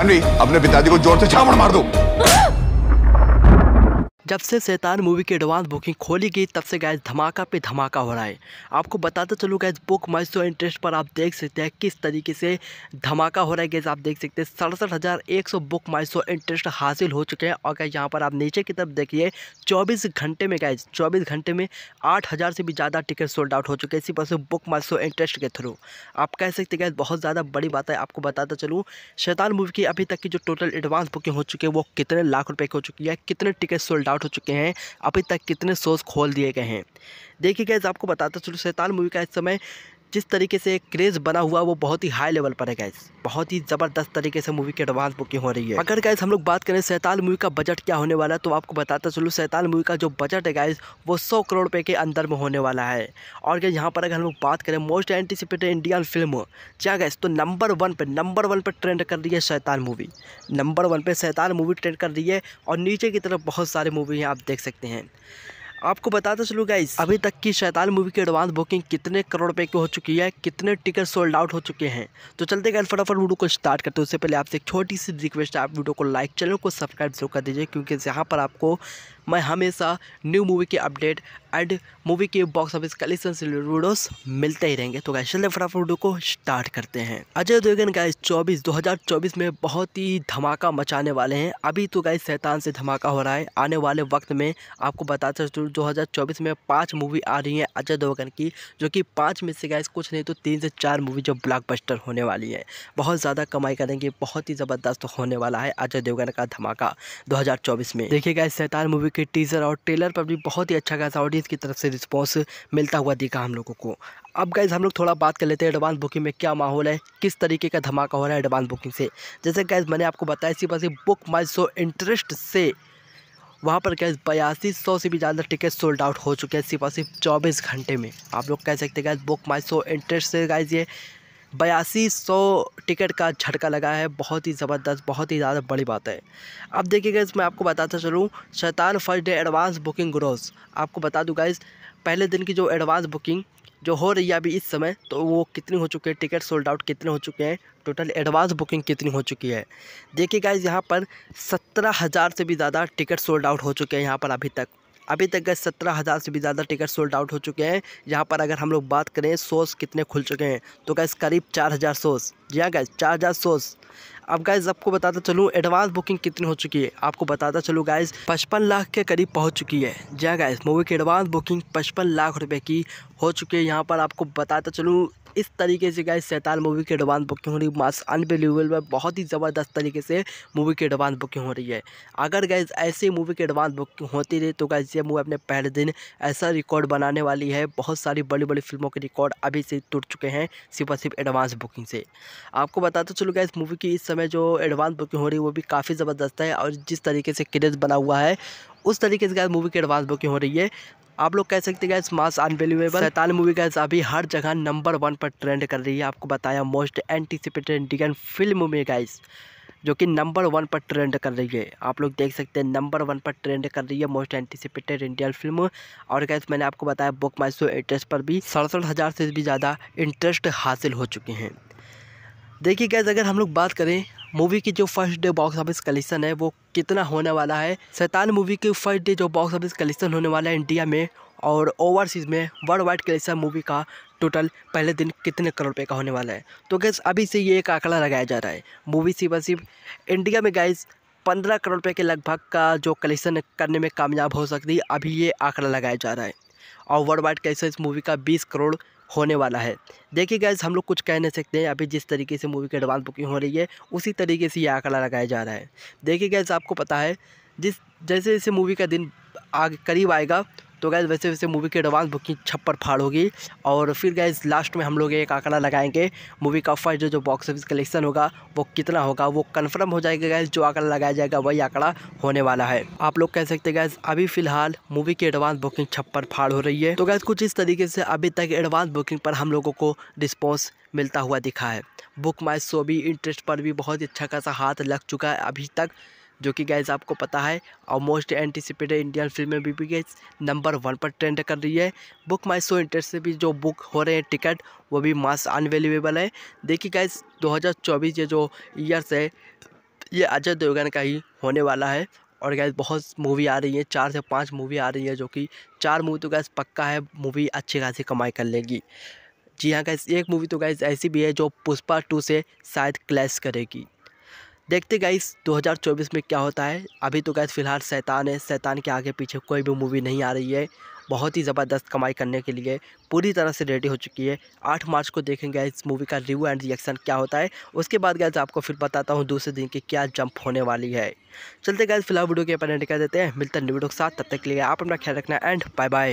अपने पिताजी को ज़ोर से छावड़ मार दो। जब से शैतान मूवी की एडवांस बुकिंग खोली गई, तब से गैस धमाका पे धमाका हो रहा है। आपको बताते चलो guys book my show interest पर आप देख सकते हैं किस तरीके से धमाका हो रहा है गैस आप देख सकते हैं सड़सठ हज़ार एक सौ बुक माई सो इंटरेस्ट हासिल हो चुके हैं। और गैस यहाँ पर आप नीचे की तरफ़ देखिए, चौबीस घंटे में गैस चौबीस घंटे में आठ हज़ार से भी ज़्यादा टिकट सोल्ड आउट हो चुके हैं। इसी पर से बुक माई सो इंटरेस्ट के थ्रू आप कह सकते गैस बहुत ज़्यादा बड़ी बात है, आपको बताता चलूँ, शैतान मूवी की अभी तक की जो टोटल एडवांस बुकिंग हो चुकी है, वो कितने लाख रुपये की हो चुकी है, कितने टिकट सोल्ड आउट हो चुके हैं। अभी तक कितने शोज़ खोल दिए गए हैं। देखिए गैस आपको बताते चलो, शैतान मूवी का इस समय जिस तरीके से क्रेज़ बना हुआ वो बहुत ही हाई लेवल पर है गैस बहुत ही ज़बरदस्त तरीके से मूवी की एडवांस बुकिंग हो रही है। अगर गैस हम लोग बात करें सैताल मूवी का बजट क्या होने वाला है तो आपको बताता चलूँ, सैताल मूवी का जो बजट है गैस वो सौ करोड़ रुपये के अंदर में होने वाला है। और गैस यहाँ पर अगर हम लोग बात करें मोस्ट एंटिसिपेटेड इंडियन फ़िल्म क्या गैस तो नंबर वन पर नंबर वन पर ट्रेंड कर रही है शैतान मूवी नंबर वन पर शैतान मूवी ट्रेंड कर रही है और नीचे की तरफ़ बहुत सारे मूवी हैं, आप देख सकते हैं। आपको बताते चलूँ गाइस अभी तक की शैतान मूवी की एडवांस बुकिंग कितने करोड़ रुपए की हो चुकी है, कितने टिकट सोल्ड आउट हो चुके हैं। तो चलते गए फटाफट वीडियो को स्टार्ट करते हैं। उससे पहले आपसे एक छोटी सी रिक्वेस्ट है, आप वीडियो को लाइक चैनल को सब्सक्राइब ज़रूर कर दीजिए, क्योंकि यहाँ पर आपको मैं हमेशा न्यू मूवी के अपडेट एंड मूवी के बॉक्स ऑफ़िस कलेक्शन से वीडियोस मिलते ही रहेंगे। तो गाइस चलिए फटाफट वीडियो को स्टार्ट करते हैं। अजय देवगन गाइस 24 2024 में बहुत ही धमाका मचाने वाले हैं। अभी तो गाइस शैतान से धमाका हो रहा है। आने वाले वक्त में आपको बताते चलूँ, दो हज़ार में पाँच मूवी आ रही हैं अजय देवगन की, जो कि पाँच में से गाइस कुछ नहीं तो तीन से चार मूवी जो ब्लॉकबस्टर होने वाली है। बहुत ज़्यादा कमाई करेंगे, बहुत ही ज़बरदस्त होने वाला है अजय देवगन का धमाका दो हज़ार चौबीस में। देखिए गाइस शैतान मूवी के टीज़र और ट्रेलर पर भी बहुत ही अच्छा खासा ऑडियंस की तरफ़ से रिस्पॉन्स मिलता हुआ दिखा हम लोगों को। अब गाइज़ हम लोग थोड़ा बात कर लेते हैं एडवांस बुकिंग में क्या माहौल है, किस तरीके का धमाका हो रहा है एडवांस बुकिंग से। जैसे गाइज़ मैंने आपको बताया, इसी पर बुक माई सो इंटरेस्ट से वहाँ पर गैस बयासी सौ से भी ज़्यादा टिकट सोल्ड आउट हो चुके हैं सिर्फ़ और सिर्फ़ चौबीस घंटे में। आप लोग कह सकते हैं guys book my show interest से गाइज़ ये बयासी सौ टिकट का झटका लगा है। बहुत ही ज़बरदस्त, बहुत ही ज़्यादा बड़ी बात है। अब देखिएगा मैं आपको बताता चलूँ, Shaitaan first day advance booking gross आपको बता दूँ गाइज़ पहले दिन की जो एडवांस बुकिंग जो हो रही है अभी इस समय तो वो कितनी हो चुकी है? टिकट सोल्ड आउट कितने हो चुके हैं? टोटल एडवांस बुकिंग कितनी हो चुकी है? देखिए गाइज़ यहाँ पर सत्रह हज़ार से भी ज़्यादा टिकट सोल्ड आउट हो चुके हैं यहाँ पर अभी तक। अभी तक गए सत्रह हज़ार से भी ज़्यादा टिकट सोल्ड आउट हो चुके हैं। यहाँ पर अगर हम लोग बात करें सोस कितने खुल चुके हैं? तो गैस करीब चार हज़ार सोस जी हाँ गैस चार हज़ार सोस अब गाइज़ आपको बताता चलूँ एडवांस बुकिंग कितनी हो चुकी है? आपको बताता चलूँ गाइज़ पचपन लाख के करीब पहुँच चुकी है। जी हाँ गाइज़ मूवी की एडवांस बुकिंग पचपन लाख रुपए की हो चुकी है। यहाँ पर आपको बताता चलूँ इस तरीके से गाइस सैतान मूवी की एडवांस बुकिंग हो रही मास अनबिलीवेबल बहुत ही ज़बरदस्त तरीके से मूवी की एडवांस बुकिंग हो रही है। अगर गैस ऐसे मूवी की एडवांस बुकिंग होती रही तो गैस ये मूवी अपने पहले दिन ऐसा रिकॉर्ड बनाने वाली है। बहुत सारी बड़ी बड़ी फ़िल्मों के रिकॉर्ड अभी से टूट चुके हैं सिर्फ़ और सिर्फ़ एडवांस बुकिंग से। आपको बताते चलो गैस मूवी की इस समय जो एडवांस बुकिंग हो रही है वो भी काफ़ी ज़बरदस्त है और जिस तरीके से क्रेज़ बना हुआ है, उस तरीके से गैस मूवी की एडवांस बुकिंग हो रही है। आप लोग कह सकते हैं mass unbelievable Shaitaan movie guys अभी हर जगह नंबर वन पर ट्रेंड कर रही है। आपको बताया मोस्ट एंटीसिपेटेड इंडियन फ़िल्म में गाइस जो कि नंबर वन पर ट्रेंड कर रही है। आप लोग देख सकते हैं नंबर वन पर ट्रेंड कर रही है मोस्ट एंटीसिपेटेड इंडियन फ़िल्म और गैस मैंने आपको बताया बुक माई शो इंटरेस्ट पर भी सड़सठ हज़ार से भी ज़्यादा इंटरेस्ट हासिल हो चुके हैं। देखिए गैस अगर हम लोग बात करें मूवी की जो first day box office collection है, वो कितना होने वाला है? सैतान मूवी की फ़र्स्ट डे जो बॉक्स ऑफ़िस कलेक्शन होने वाला है इंडिया में और ओवरसीज़ में वर्ल्ड वाइड कलेक्शन मूवी का टोटल पहले दिन कितने करोड़ रुपये का होने वाला है? तो गैस अभी से ये एक आंकड़ा लगाया जा रहा है। मूवी सिर्फ़ सिर्फ़ इंडिया में गैस पंद्रह करोड़ रुपये के लगभग का जो कलेक्शन करने में कामयाब हो सकती है, अभी ये आंकड़ा लगाया जा रहा है। और वर्ल्ड वाइड कलेक्शन इस मूवी का बीस करोड़ होने वाला है। देखिए गैस हम लोग कुछ कह नहीं सकते हैं, अभी जिस तरीके से मूवी की एडवांस बुकिंग हो रही है, उसी तरीके से ये आंकड़ा लगाया जा रहा है। देखिए गैस आपको पता है, जिस जैसे जैसे मूवी का दिन आगे, करीब आएगा तो गैस वैसे वैसे मूवी की एडवांस बुकिंग छप्पर फाड़ होगी। और फिर गैस लास्ट में हम लोग एक आंकड़ा लगाएँगे। मूवी का फ़र्स्ट जो जो बॉक्स ऑफ़िस कलेक्शन होगा, वो कितना होगा, वो कन्फर्म हो जाएगा गैस जो आंकड़ा लगाया जाएगा, वही आंकड़ा होने वाला है। आप लोग कह सकते हैं गैस अभी फ़िलहाल मूवी की एडवांस बुकिंग छप्पर फाड़ हो रही है। तो गैस कुछ इस तरीके से अभी तक एडवांस बुकिंग पर हम लोगों को रिस्पॉन्स मिलता हुआ दिखा है। बुक माई शो भी इंटरेस्ट पर भी बहुत अच्छा खासा हाथ लग चुका है अभी तक। जो कि गैस आपको पता है और मोस्ट एंटिसिपेटेड इंडियन फ़िल्म में भी गैस नंबर वन पर ट्रेंड कर रही है। बुक माई सो इंटरेस्ट से भी जो बुक हो रहे हैं टिकट वो भी मास अनवेलेबल है। देखिए गैस 2024 ये जो ईयर्स है, ये अजय देवगन का ही होने वाला है। और गैस बहुत मूवी आ रही है, चार से पाँच मूवी आ रही है जो कि चार मूवी तो गैस पक्का है मूवी अच्छी खासी कमाई कर लेगी। जी हाँ गैस एक मूवी तो गैस ऐसी भी है जो पुष्पा टू से शायद क्लैश करेगी। देखते गाइस 2024 में क्या होता है। अभी तो गैस फ़िलहाल शैतान है। शैतान के आगे पीछे कोई भी मूवी नहीं आ रही है। बहुत ही ज़बरदस्त कमाई करने के लिए पूरी तरह से रेडी हो चुकी है। आठ मार्च को देखेंगे इस मूवी का रिव्यू एंड रिएक्शन क्या होता है। उसके बाद गैस आपको फिर बताता हूँ दूसरे दिन की क्या जंप होने वाली है। चलते गैस फ़िलहाल वीडियो के पर कर देते हैं। मिलते हैं वीडियो के साथ। तब तक के लिए आप अपना ख्याल रखना एंड बाय बाय